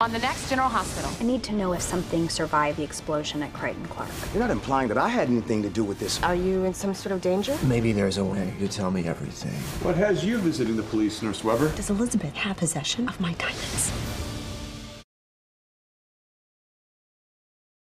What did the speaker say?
On the next General Hospital. I need to know if something survived the explosion at Crichton Clark. You're not implying that I had anything to do with this. Are you in some sort of danger? Maybe there's a way to tell me everything. What has you visiting the police, Nurse Webber? Does Elizabeth have possession of my diamonds?